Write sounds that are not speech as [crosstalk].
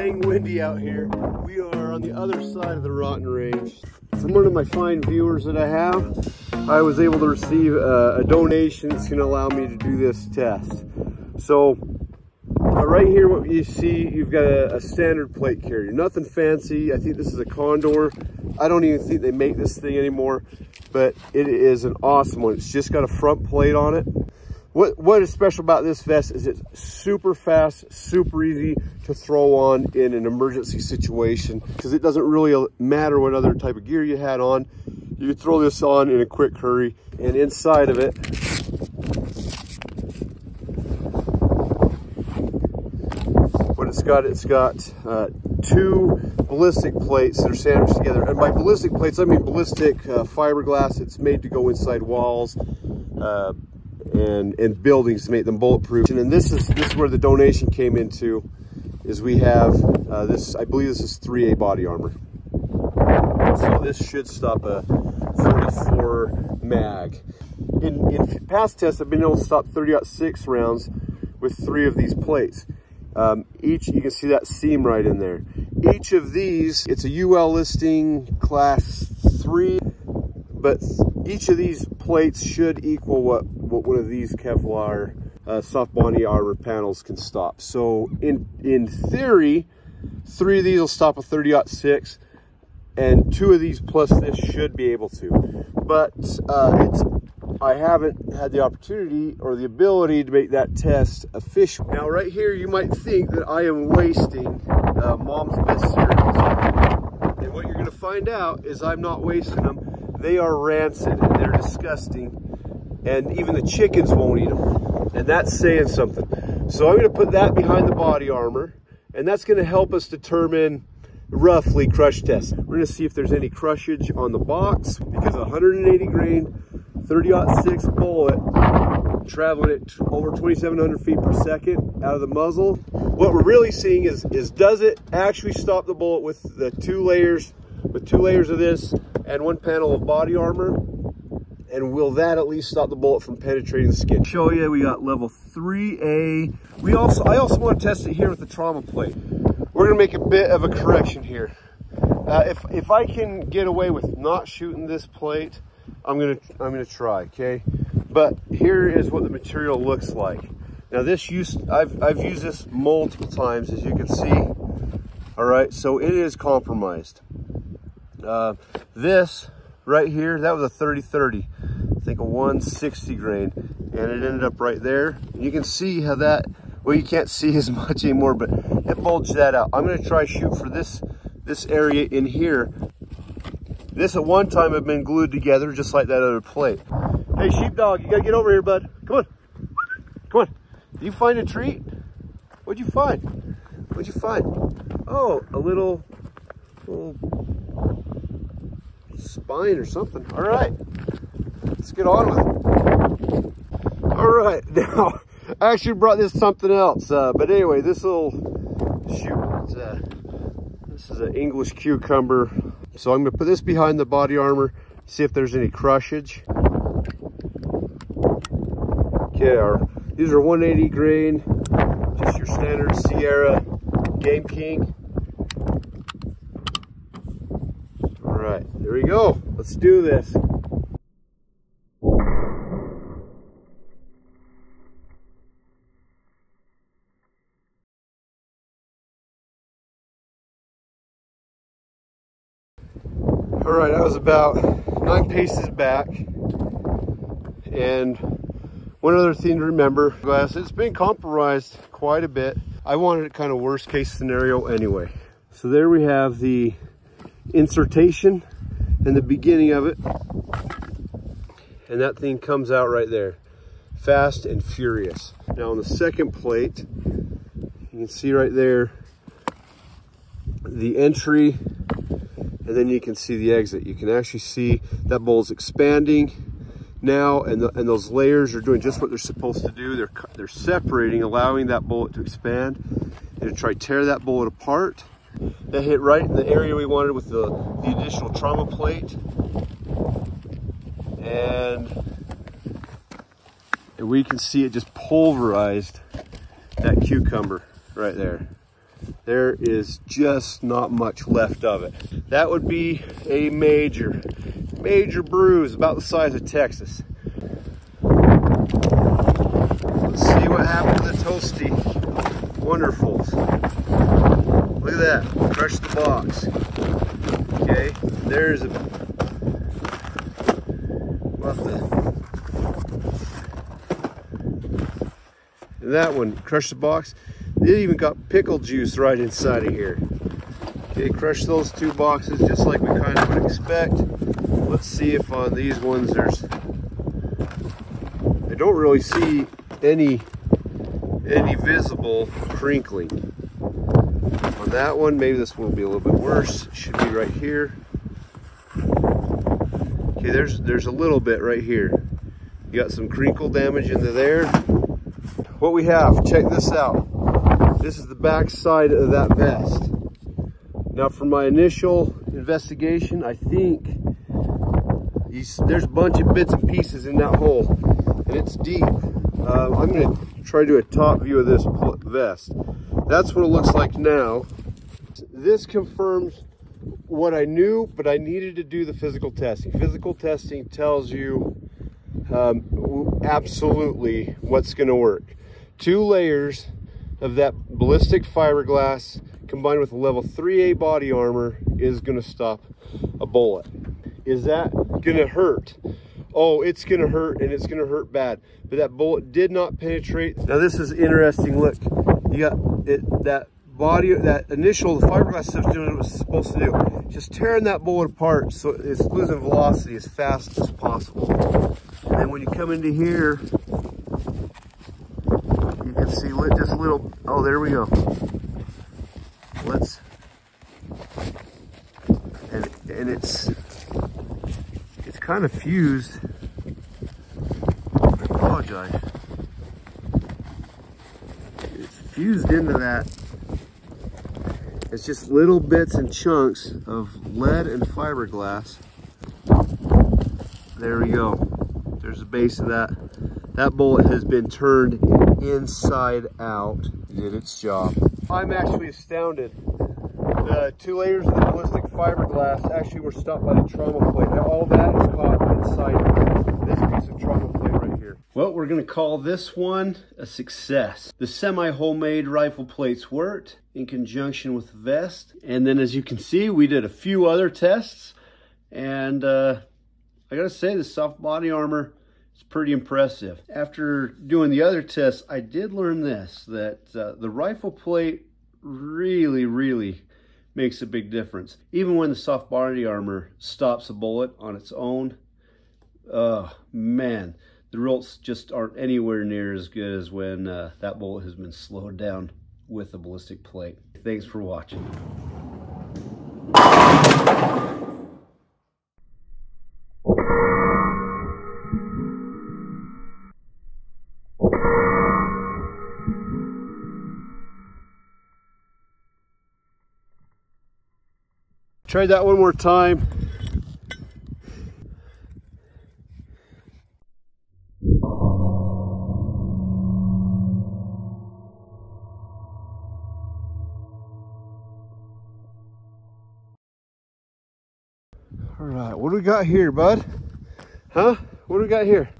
dang windy out here. We are on the other side of the rotten range. From one of my fine viewers that I have, I was able to receive a, a donation that's gonna allow me to do this test. So uh, right here, what you see, you've got a, a, standard plate carrier. Nothing fancy. I think this is a Condor. I don't even think they make this thing anymore, but it is an awesome one. It's just got a front plate on it. What, what is special about this vest is it's super fast, super easy to throw on in an emergency situation because it doesn't really matter what other type of gear you had on. You throw this on in a quick hurry and inside of it, what it's got, it's got uh, two ballistic plates that are sandwiched together. And by ballistic plates, I mean ballistic uh, fiberglass. It's made to go inside walls. Uh, and and buildings to make them bulletproof. And this is this is where the donation came into, is we have uh, this. I believe this is 3A body armor. So this should stop a 44 mag. In in past tests, I've been able to stop 30-06 rounds with three of these plates. Um, each, you can see that seam right in there. Each of these, it's a UL listing class three, but each of these plates should equal what, what one of these Kevlar uh, soft body armor panels can stop. So in, in theory, three of these will stop a 30-06 and two of these plus this should be able to. But uh, it's I haven't had the opportunity or the ability to make that test official. Now right here, you might think that I am wasting uh, Mom's Best cereals. And what you're gonna find out is I'm not wasting them they are rancid and they're disgusting. And even the chickens won't eat them. And that's saying something. So I'm going to put that behind the body armor. And that's going to help us determine roughly crush test. We're going to see if there's any crushage on the box because 180 grain 30 6 bullet traveling at over 2,700 feet per second out of the muzzle. What we're really seeing is, is does it actually stop the bullet with the two layers, with two layers of this and one panel of body armor. And will that at least stop the bullet from penetrating the skin? Show you, we got level 3A. We also, I also want to test it here with the trauma plate. We're gonna make a bit of a correction here. Uh, if, if I can get away with not shooting this plate, I'm gonna, I'm gonna try, okay? But here is what the material looks like. Now this used, I've, I've used this multiple times, as you can see. All right, so it is compromised. Uh, this right here, that was a 30-30, I think a 160 grain, and it ended up right there. You can see how that, well, you can't see [laughs] as much anymore, but it bulged that out. I'm gonna try shoot for this, this area in here. This at one time had been glued together just like that other plate. Hey, sheepdog, you gotta get over here, bud. Come on, come on. Did you find a treat? What'd you find? What'd you find? Oh, a little, little spine or something. All right, let's get on with it. All right, [laughs] now I actually brought this something else, uh, but anyway, this little, shoot, uh, this is an English cucumber. So I'm gonna put this behind the body armor, see if there's any crushage. Okay, our, these are 180 grain, just your standard Sierra GameKing. There we go. Let's do this. All right, I was about nine paces back. And one other thing to remember, glass, it's been compromised quite a bit. I wanted it kind of worst case scenario anyway. So there we have the insertion in the beginning of it. And that thing comes out right there, fast and furious. Now on the second plate, you can see right there, the entry, and then you can see the exit. You can actually see that is expanding now, and, the, and those layers are doing just what they're supposed to do. They're, they're separating, allowing that bullet to expand and to try to tear that bullet apart that hit right in the area we wanted with the, the additional trauma plate. And, and we can see it just pulverized that cucumber right there. there is just not much left of it. That would be a major, major bruise about the size of Texas. Let's see what happened to the toasty wonderfuls. Look at that, crush the box. Okay, there's a, what the, and that one, crush the box. It even got pickle juice right inside of here. Okay, crush those two boxes just like we kind of would expect. Let's see if on these ones there's, I don't really see any, any visible crinkling. On that one, maybe this one will be a little bit worse. Should be right here. Okay, there's, there's a little bit right here. You got some crinkle damage into there. What we have, check this out. This is the back side of that vest. Now for my initial investigation, I think there's a bunch of bits and pieces in that hole and it's deep. Uh, I'm gonna try to do a top view of this vest. That's what it looks like now. This confirms what I knew, but I needed to do the physical testing. Physical testing tells you um, absolutely what's gonna work. Two layers of that ballistic fiberglass combined with a level 3A body armor is gonna stop a bullet. Is that gonna hurt? Oh, it's gonna hurt and it's gonna hurt bad. But that bullet did not penetrate. Now this is interesting, look. You got it that body, that initial, the fiberglass doing what it's supposed to do. Just tearing that bullet apart so it's losing velocity as fast as possible. And when you come into here, you can see just little, oh, there we go. Let's, and, and it's, it's kind of fused. I apologize. It's fused into that. It's just little bits and chunks of lead and fiberglass. There we go. There's the base of that. That bullet has been turned inside out, did its job. I'm actually astounded. The two layers of the ballistic fiberglass actually were stopped by the trauma plate. Now all that is caught inside this piece of trauma plate. Well, we're gonna call this one a success. The semi-homemade rifle plates worked in conjunction with the vest. And then as you can see, we did a few other tests and uh, I gotta say the soft body armor is pretty impressive. After doing the other tests, I did learn this, that uh, the rifle plate really, really makes a big difference. Even when the soft body armor stops a bullet on its own, oh man, the results just aren't anywhere near as good as when uh, that bullet has been slowed down with a ballistic plate. Thanks for watching. Try that one more time. What do we got here, bud? Huh? What do we got here?